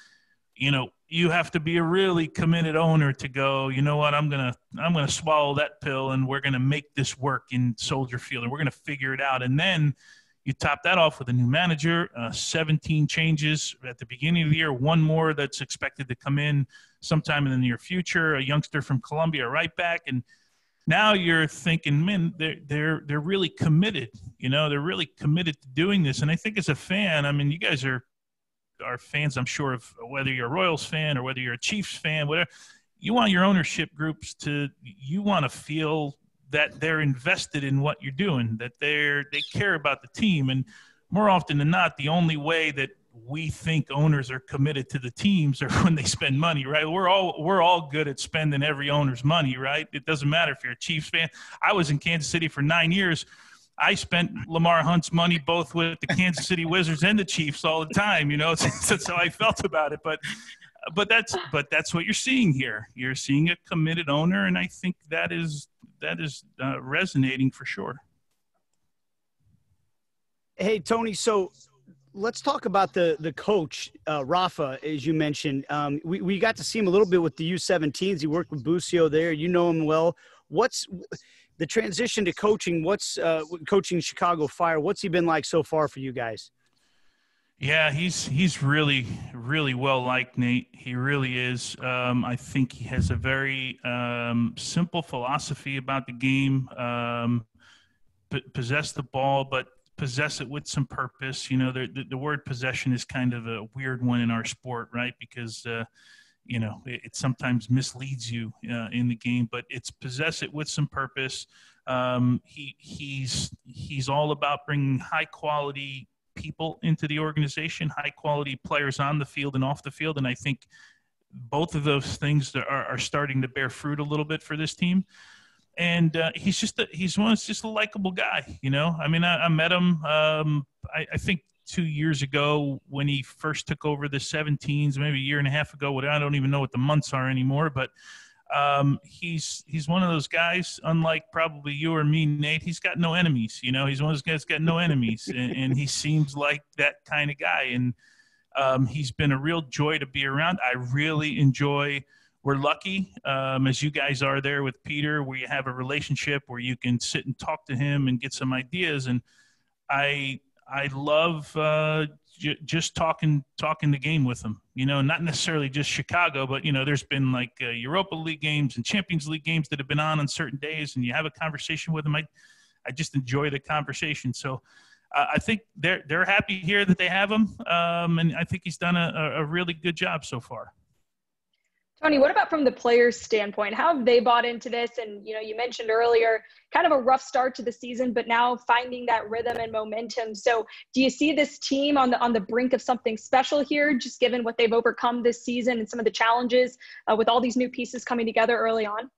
You know, you have to be a really committed owner to go. You know what? I'm gonna I'm gonna swallow that pill, and we're gonna make this work in Soldier Field, and we're gonna figure it out. And then you top that off with a new manager, uh, 17 changes at the beginning of the year, one more that's expected to come in sometime in the near future, a youngster from Colombia right back, and now you're thinking, man, they're they're they're really committed. You know, they're really committed to doing this. And I think as a fan, I mean, you guys are are fans, I'm sure, of whether you're a Royals fan or whether you're a Chiefs fan, whatever. You want your ownership groups to you want to feel that they're invested in what you're doing, that they're they care about the team, and more often than not, the only way that we think owners are committed to the teams are when they spend money, right? We're all we're all good at spending every owner's money, right? It doesn't matter if you're a Chiefs fan. I was in Kansas City for nine years. I spent Lamar Hunt's money both with the Kansas City Wizards and the Chiefs all the time. You know, that's how I felt about it. But but that's but that's what you're seeing here. You're seeing a committed owner, and I think that is that is uh, resonating for sure. Hey Tony, so let's talk about the the coach uh, Rafa, as you mentioned. Um, we we got to see him a little bit with the U17s. He worked with Busio there. You know him well. What's the transition to coaching? What's uh, coaching Chicago Fire? What's he been like so far for you guys? Yeah, he's he's really really well liked, Nate. He really is. Um, I think he has a very um, simple philosophy about the game. Um, p- possess the ball, but possess it with some purpose. You know, the, the, the word possession is kind of a weird one in our sport, right? Because uh, you know it, it, sometimes misleads you uh, in the game, but it's possess it with some purpose. Um, he he's he's all about bringing high quality people into the organization, high quality players on the field and off the field. And I think both of those things are, are starting to bear fruit a little bit for this team. And uh, he's just a, he's one just a likable guy, you know. I mean, I, I met him. Um, I, I think two years ago when he first took over the 17s, maybe a year and a half ago. What I don't even know what the months are anymore, but um, he's he's one of those guys. Unlike probably you or me, Nate, he's got no enemies. You know, he's one of those guys got no enemies, and, and, he seems like that kind of guy. And um, he's been a real joy to be around. I really enjoy. We're lucky, um, as you guys are there with Peter, where you have a relationship where you can sit and talk to him and get some ideas. And I I love uh, just talking talking the game with them. You know, not necessarily just Chicago, but you know, there's been like uh, Europa League games and Champions League games that have been on on certain days, and you have a conversation with them. I I just enjoy the conversation. So. Uh, I think they're they're happy here that they have him, um, and I think he's done a, a really good job so far. Tony, what about from the players' standpoint? How have they bought into this? And you know, you mentioned earlier, kind of a rough start to the season, but now finding that rhythm and momentum. So, do you see this team on the on the brink of something special here, just given what they've overcome this season and some of the challenges uh, with all these new pieces coming together early on?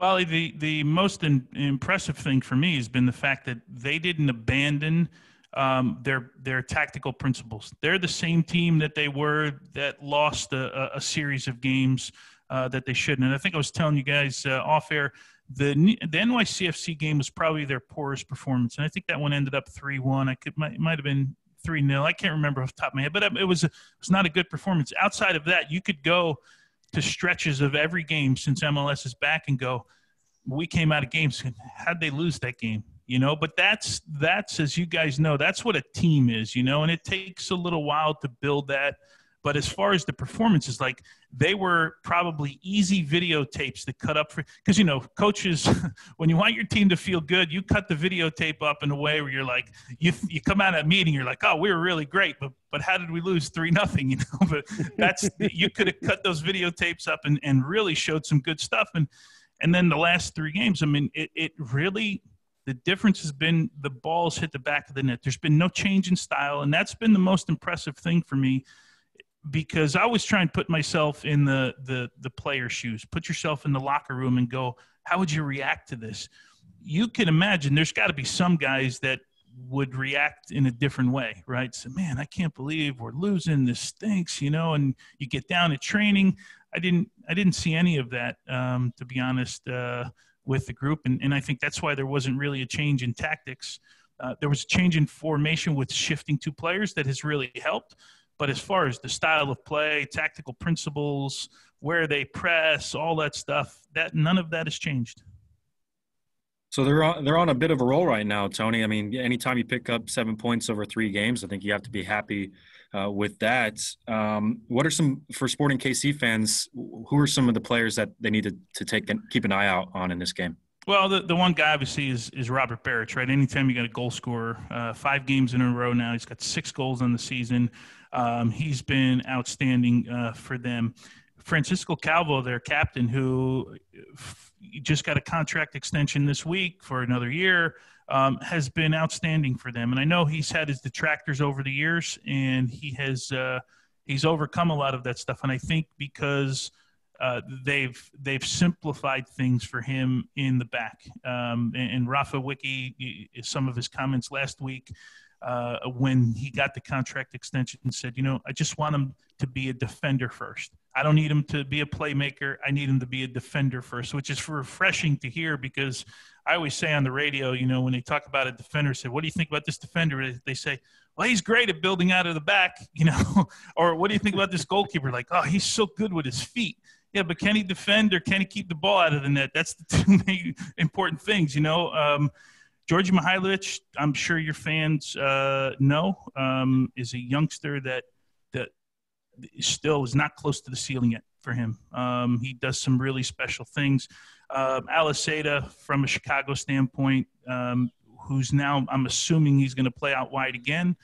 Well, the the most in, impressive thing for me has been the fact that they didn't abandon um, their their tactical principles. They're the same team that they were that lost a, a series of games uh, that they shouldn't. And I think I was telling you guys uh, off air the the NYCFC game was probably their poorest performance, and I think that one ended up three one. I could might might have been three 0 I can't remember off the top of my head, but it was a, it was not a good performance. Outside of that, you could go to stretches of every game since MLS is back and go. We came out of games. How'd they lose that game? You know but that's that's as you guys know that's what a team is you know and it takes a little while to build that But as far as the performances, like they were probably easy videotapes to cut up for because you know coaches when you want your team to feel good, you cut the videotape up in a way where you're like you you come out of a meeting, you're like, oh, we were really great, but but how did we lose three nothing? You know, but that's you could have cut those videotapes up and and really showed some good stuff and and then the last three games, I mean, it, it really the difference has been the balls hit the back of the net. There's been no change in style, and that's been the most impressive thing for me because I always try and put myself in the the the player's shoes. Put yourself in the locker room and go, how would you react to this? You can imagine there's got to be some guys that would react in a different way, right? So, man, I can't believe we're losing. This stinks, you know. And you get down to training. I didn't I didn't see any of that, um, to be honest. Uh, with the group. And, and I think that's why there wasn't really a change in tactics. Uh, there was a change in formation with shifting two players that has really helped. But as far as the style of play, tactical principles, where they press, all that stuff, that none of that has changed. So they're on, they're on a bit of a roll right now, Tony. I mean, anytime you pick up seven points over three games, I think you have to be happy uh, with that. Um, what are some for Sporting KC fans? Who are some of the players that they need to, to take and keep an eye out on in this game? Well, the, the one guy obviously is, is Robert Berić, right? Anytime you got a goal scorer, uh, five games in a row now, he's got six goals on the season. Um, he's been outstanding uh, for them. Francisco Calvo, their captain, who just got a contract extension this week for another year, um, has been outstanding for them. And I know he's had his detractors over the years, and he has uh, he's overcome a lot of that stuff. And I think because uh, they've they've simplified things for him in the back. Um, and, and Rafa Wicky, some of his comments last week uh, when he got the contract extension, said, "You know, I just want him to be a defender first. I don't need him to be a playmaker. I need him to be a defender first, which is refreshing to hear because I always say on the radio, you know, when they talk about a defender, say, "What do you think about this defender?" They say, "Well, he's great at building out of the back," you know, or "What do you think about this goalkeeper?" Like, "Oh, he's so good with his feet." Yeah, but can he defend or can he keep the ball out of the net? That's the two main important things, you know. Um, Djordje Mihailovic, I'm sure your fans uh, know, um, is a youngster that still is not close to the ceiling yet for him. Um, he does some really special things. Uh, Aliseda, from a Chicago standpoint, um, who's now I'm assuming he's going to play out wide again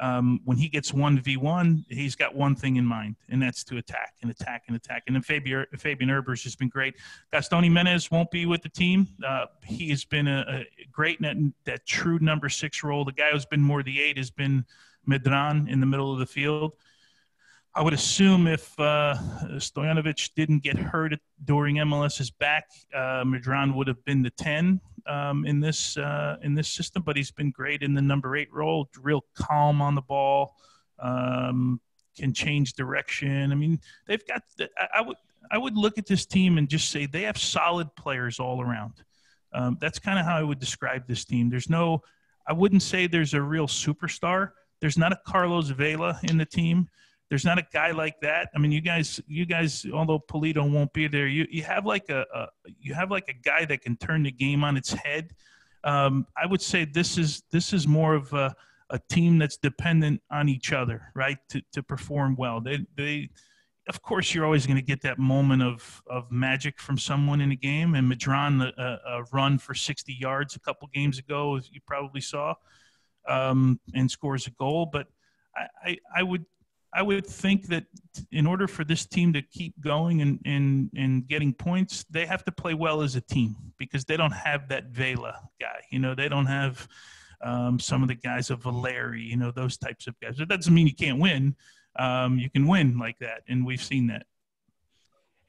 um, when he gets one v one, he's got one thing in mind, and that's to attack and attack and attack. And then Fabian, Fabian Herbers has been great. Gastón Giménez won't be with the team. Uh, he has been a, a great net, that true number six role. The guy who's been more the eight has been Medran in the middle of the field. I would assume if uh, Stojanovic didn't get hurt during MLS's back, uh, Medran would have been the 10 um, in this uh, in this system. But he's been great in the number eight role, real calm on the ball, um, can change direction. I mean, they've got. I, I, would I would look at this team and just say they have solid players all around. Um, that's kind of how I would describe this team. There's no, I wouldn't say there's a real superstar. There's not a Carlos Vela in the team. There's not a guy like that. I mean, you guys, you guys, although Pulido won't be there, you you have like a, a you have like a guy that can turn the game on its head. Um, I would say this is this is more of a, a team that's dependent on each other, right, to to perform well. They they of course, you're always going to get that moment of, of magic from someone in a game. And Medran, a, a run for 60 yards a couple games ago, as you probably saw, um, and scores a goal. But I, I, I, would I would think that in order for this team to keep going and, and, and getting points, they have to play well as a team because they don't have that Vela guy. You know, they don't have um, some of the guys of Valeri, you know, those types of guys. That doesn't mean you can't win. Um, you can win like that, and we've seen that.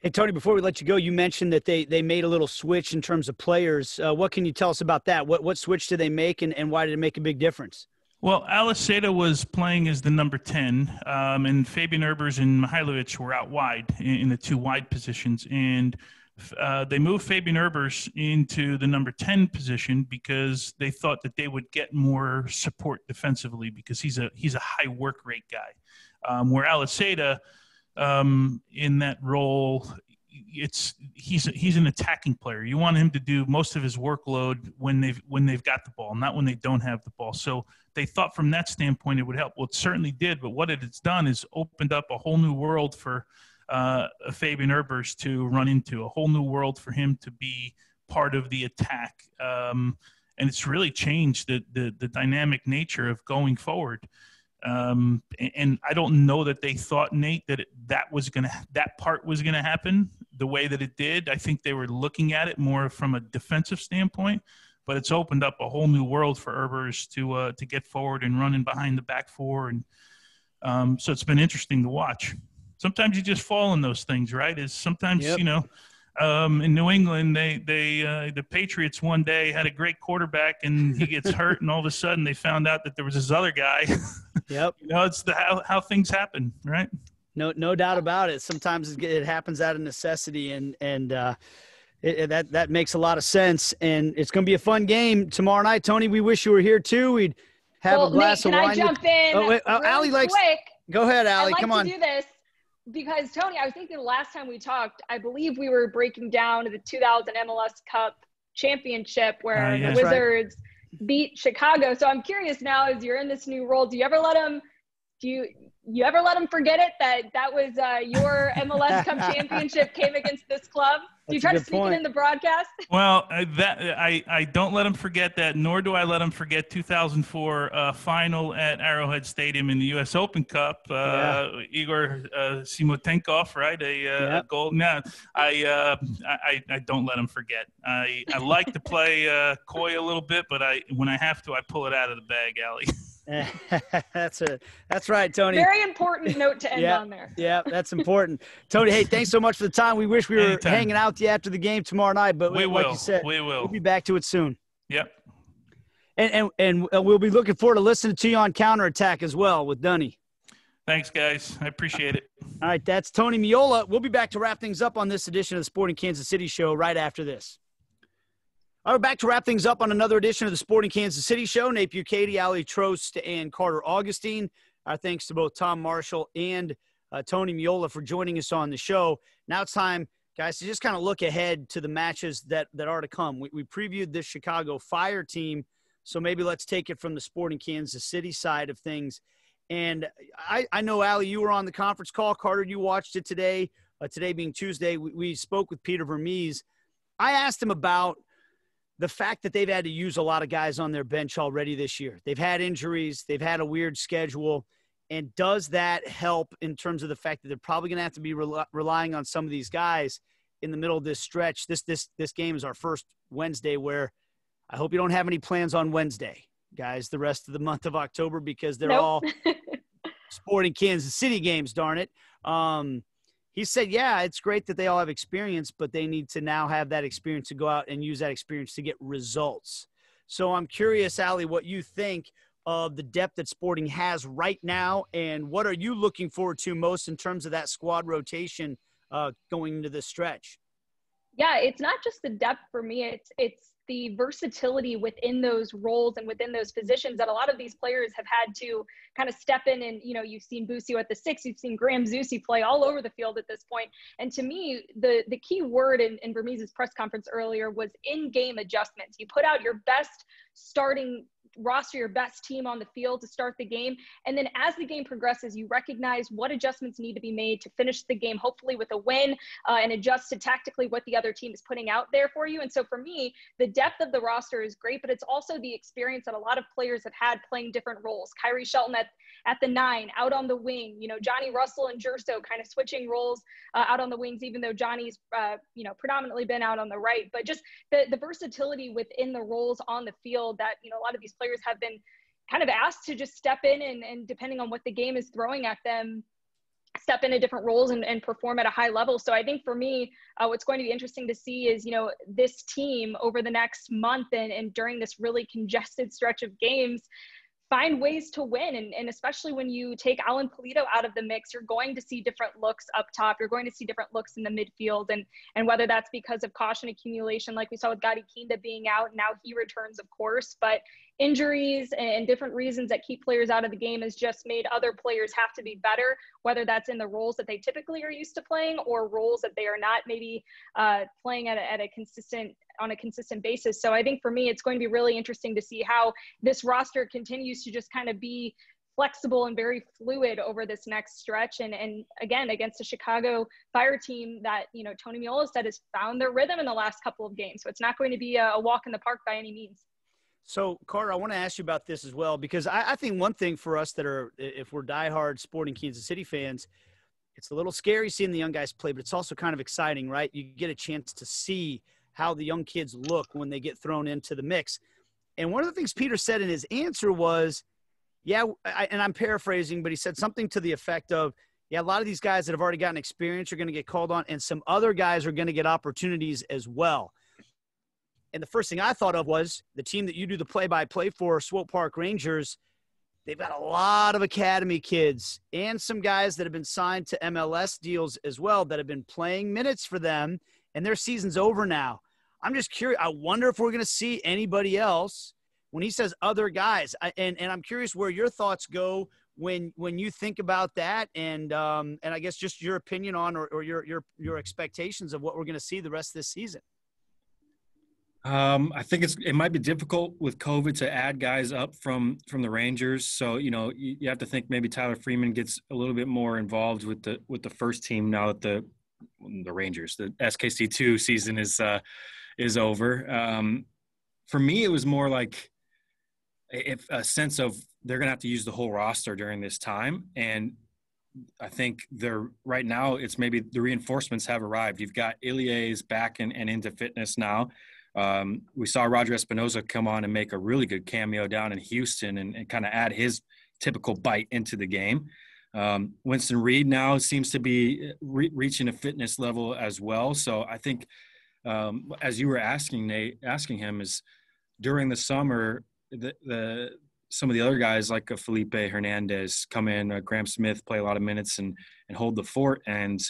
Hey Tony, before we let you go, you mentioned that they they made a little switch in terms of players. Uh, what can you tell us about that? What what switch did they make, and, and why did it make a big difference? Well, Aliseda was playing as the number 10, um, and Fabian Herbers and Mihailovic were out wide in, in the two wide positions. And uh, they moved Fabian Herbers into the number 10 position because they thought that they would get more support defensively because he's a, he's a high work rate guy. Um, where Aliseda, um, in that role, it's he's he's an attacking player. You want him to do most of his workload when they've when they've got the ball, not when they don't have the ball. So they thought from that standpoint it would help. Well, it certainly did, but what it has done is opened up a whole new world for uh, Fabian Herbers to run into, a whole new world for him to be part of the attack. Um, and it's really changed the, the, the dynamic nature of going forward. Um, and I don't know that they thought Nate that it, that was gonna that part was gonna happen the way that it did. I think they were looking at it more from a defensive standpoint, but it's opened up a whole new world for Herbers to uh, to get forward and running behind the back four, and um, so it's been interesting to watch. Sometimes you just fall in those things, right? Is sometimes yep. you know um, in New England, they they uh, the Patriots one day had a great quarterback and he gets hurt, and all of a sudden they found out that there was this other guy. Yep. you know, it's the how how things happen, right? No, no doubt about it. Sometimes it happens out of necessity, and and uh, it, that that makes a lot of sense. And it's going to be a fun game tomorrow night, Tony. We wish you were here too. We'd have well, a glass Nate, of wine. Can I jump in? Oh, wait, oh, Aly likes. Quick. Go ahead, Aly. like Come on. do this because Tony, I was thinking the last time we talked, I believe we were breaking down the 2000 MLS Cup championship where uh, the Wizards right. beat Chicago. So I'm curious now, as you're in this new role, do you ever let them? Do you you ever let them forget it that that was uh, your MLS Cup championship came against this club? Do you try to sneak point. it in the broadcast? Well, uh, that I, I don't let them forget that, nor do I let them forget 2004 uh, final at Arrowhead Stadium in the U.S. Open Cup. Uh, yeah. Igor uh, Simutenkov, right? A, uh, yep. a goal. No, I, uh, I I don't let them forget. I I like to play uh, coy a little bit, but I when I have to, I pull it out of the bag, Aly. that's a that's right, Tony. Very important note to end yeah, on there. yeah, that's important. Tony, hey, thanks so much for the time. We wish we were Anytime. hanging out with you after the game tomorrow night, but we like will. you said, we will. We'll be back to it soon. Yep. And and and uh, we'll be looking forward to listening to you on counterattack as well with Dunny. Thanks, guys. I appreciate it. All right, that's Tony Meola. We'll be back to wrap things up on this edition of the Sporting Kansas City Show right after this. All right, back to wrap things up on another edition of the Sporting Kansas City Show. Nate Bukaty, Aly Trost, and Carter Augustine. Our thanks to both Tom Marshall and uh, Tony Meola for joining us on the show. Now it's time, guys, to just kind of look ahead to the matches that, that are to come. We, we previewed this Chicago Fire team, so maybe let's take it from the Sporting Kansas City side of things. And I, I know, Aly, you were on the conference call. Carter, you watched it today. Uh, today being Tuesday, we, we spoke with Peter Vermes. I asked him about – the fact that they've had to use a lot of guys on their bench already this year. They've had injuries, they've had a weird schedule. And does that help in terms of the fact that they're probably going to have to be re- relying on some of these guys in the middle of this stretch? This this this game is our first Wednesday where I hope you don't have any plans on Wednesday, guys, the rest of the month of October because they're nope. all sporting Kansas City games, darn it. Um, he said, yeah, it's great that they all have experience, but they need to now have that experience to go out and use that experience to get results. So I'm curious, Aly, what you think of the depth that Sporting has right now, and what are you looking forward to most in terms of that squad rotation uh, going into this stretch? Yeah, it's not just the depth for me. It's it's the versatility within those roles and within those positions that a lot of these players have had to kind of step in and you know you've seen Busio at the six you've seen Graham Zusi play all over the field at this point. And to me the the key word in, in Vermes' press conference earlier was in-game adjustments. You put out your best starting roster your best team on the field to start the game. And then as the game progresses, you recognize what adjustments need to be made to finish the game, hopefully with a win, uh, and adjust to tactically what the other team is putting out there for you. And so for me, the depth of the roster is great, but it's also the experience that a lot of players have had playing different roles. Khiry Shelton at, at the nine, out on the wing, you know, Johnny Russell and Gerso kind of switching roles uh, out on the wings, even though Johnny's, uh, you know, predominantly been out on the right. But just the, the versatility within the roles on the field that, you know, a lot of these players have been kind of asked to just step in and, and depending on what the game is throwing at them, step into different roles and, and perform at a high level. So I think for me, uh, what's going to be interesting to see is, you know, this team over the next month and, and during this really congested stretch of games, find ways to win. And, and especially when you take Alan Pulido out of the mix, you're going to see different looks up top. You're going to see different looks in the midfield. And, and whether that's because of caution accumulation, like we saw with Gadi Kinda being out, now he returns, of course. But injuries and different reasons that keep players out of the game has just made other players have to be better, whether that's in the roles that they typically are used to playing or roles that they are not maybe uh, playing at a, at a consistent on a consistent basis. So I think for me, it's going to be really interesting to see how this roster continues to just kind of be flexible and very fluid over this next stretch. And and again, against the Chicago Fire team that you know Tony Meola said has found their rhythm in the last couple of games. So it's not going to be a, a walk in the park by any means. So, Carter, I want to ask you about this as well because I, I, think one thing for us that are, if we're diehard sporting Kansas City fans, it's a little scary seeing the young guys play, but it's also kind of exciting, right? You get a chance to see how the young kids look when they get thrown into the mix. And one of the things Peter said in his answer was, yeah, I, and I'm paraphrasing, but he said something to the effect of, yeah, a lot of these guys that have already gotten experience are going to get called on, and some other guys are going to get opportunities as well. And the first thing I thought of was the team that you do the play by play for, Swope Park Rangers. They've got a lot of academy kids and some guys that have been signed to MLS deals as well that have been playing minutes for them, and their season's over now. I'm just curious. I wonder if we're going to see anybody else when he says other guys, I, and and I'm curious where your thoughts go when when you think about that, and um, and I guess just your opinion on or, or your your your expectations of what we're going to see the rest of this season. Um, I think it's it might be difficult with COVID to add guys up from from the Rangers. So you know you, you, have to think maybe Tyler Freeman gets a little bit more involved with the with the first team now that the the Rangers the SKC two season is uh, is over. Um, for me, it was more like if a sense of they're going to have to use the whole roster during this time and I think they're right now. It's maybe the reinforcements have arrived. You've got Ilie's back and, and into fitness now. Um, we saw Roger Espinoza come on and make a really good cameo down in Houston and, and kind of add his typical bite into the game. Um, Winston Reid now seems to be re- reaching a fitness level as well. So I think, um, as you were asking Nate, asking him is during the summer, the, the some of the other guys like Felipe Hernandez come in, uh, Graham Smith play a lot of minutes and and hold the fort. And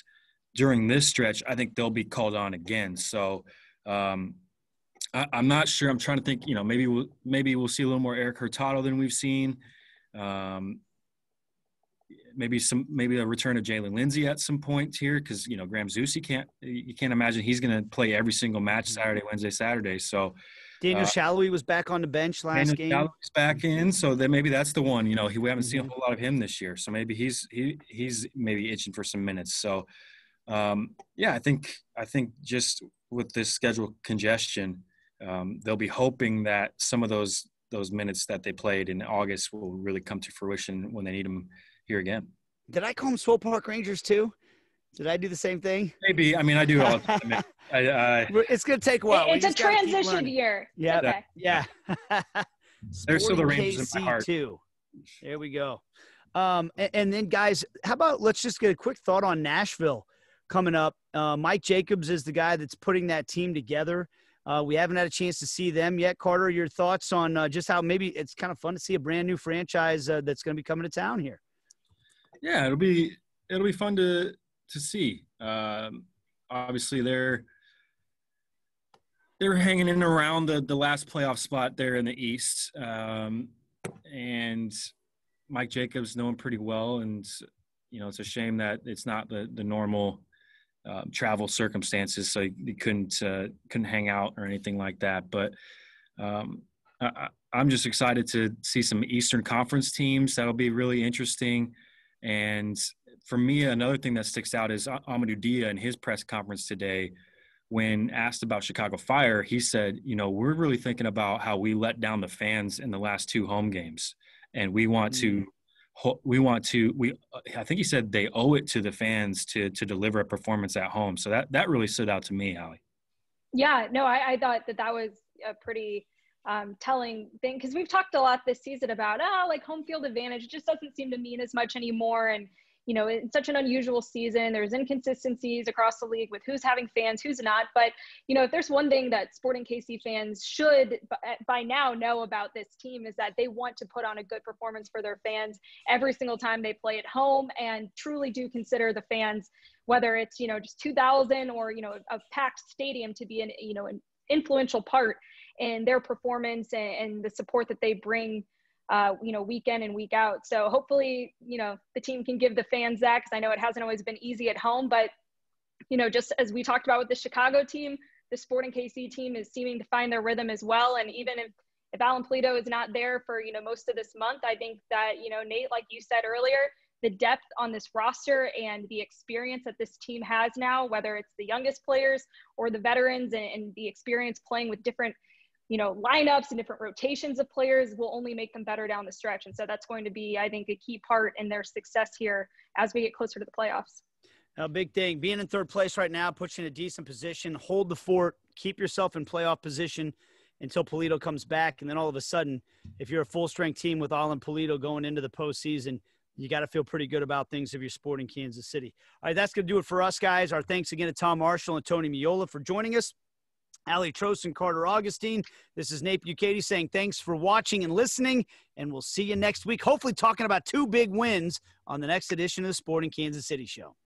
during this stretch, I think they'll be called on again. So um, I, am not sure. I'm trying to think. You know, maybe we'll maybe we'll see a little more Erik Hurtado than we've seen. Um, maybe some maybe a return of Jaylin Lindsey at some point here because you know Graham Zusi can't you can't imagine he's going to play every single match Saturday, Wednesday, Saturday. So Daniel uh, Salloi was back on the bench last Daniel game. Salloi's back in, so then maybe that's the one. You know, he, we haven't mm-hmm. seen a mm-hmm. whole lot of him this year, so maybe he's he he's maybe itching for some minutes. So, um, yeah, I think I think just with this schedule congestion, um, they'll be hoping that some of those those minutes that they played in August will really come to fruition when they need them here again. Did I call them Swope Park Rangers too? Did I do the same thing? Maybe. I mean, I do all the time. I, I, it's going to take a while. It's a transition year. Yeah. Okay. Yeah. There's still the Rangers in my heart. Too. There we go. Um, and, and, then, guys, how about let's just get a quick thought on Nashville coming up. Uh, Mike Jacobs is the guy that's putting that team together. Uh, we haven't had a chance to see them yet. Carter, your thoughts on uh, just how maybe it's kind of fun to see a brand new franchise uh, that's going to be coming to town here? Yeah, it'll be it'll be fun to to see. Um, obviously, they're they're hanging in around the the last playoff spot there in the East, um, and Mike Jacobs know him pretty well, and you know it's a shame that it's not the the normal um, travel circumstances, so he couldn't uh, couldn't hang out or anything like that. But um, I, I'm just excited to see some Eastern Conference teams. That'll be really interesting, and for me, another thing that sticks out is Amadou Dia in his press conference today. When asked about Chicago Fire, he said, "You know, we're really thinking about how we let down the fans in the last two home games, and we want to, mm. We want to, we. I think he said they owe it to the fans to to deliver a performance at home. So that that really stood out to me, Aly. Yeah, no, I, I thought that that was a pretty um, telling thing because we've talked a lot this season about oh like home field advantage it just doesn't seem to mean as much anymore and you know, in such an unusual season. There's inconsistencies across the league with who's having fans, who's not. But, you know, if there's one thing that Sporting KC fans should by now know about this team is that they want to put on a good performance for their fans every single time they play at home and truly do consider the fans, whether it's, you know, just 2000 or, you know, a packed stadium to be an, you know, an influential part in their performance and, and the support that they bring uh, you know, week in and week out. So hopefully, you know, the team can give the fans that because I know it hasn't always been easy at home. But, you know, just as we talked about with the Chicago team, the Sporting KC team is seeming to find their rhythm as well. And even if, if Alan Pulido is not there for, you know, most of this month, I think that, you know, Nate, like you said earlier, the depth on this roster and the experience that this team has now, whether it's the youngest players or the veterans and, and the experience playing with different – you know, lineups and different rotations of players will only make them better down the stretch. And so that's going to be, I think, a key part in their success here as we get closer to the playoffs. A big thing. Being in third place right now puts you in a decent position. Hold the fort. Keep yourself in playoff position until Pulido comes back. And then all of a sudden, if you're a full strength team with Alan Pulido going into the postseason, you got to feel pretty good about things if you're sporting Kansas City. All right, that's going to do it for us, guys. Our thanks again to Tom Marshall and Tony Meola for joining us. Aly Trost and Carter Augustine. This is Nate Bukaty saying thanks for watching and listening, and we'll see you next week. Hopefully, talking about two big wins on the next edition of the Sporting Kansas City Show.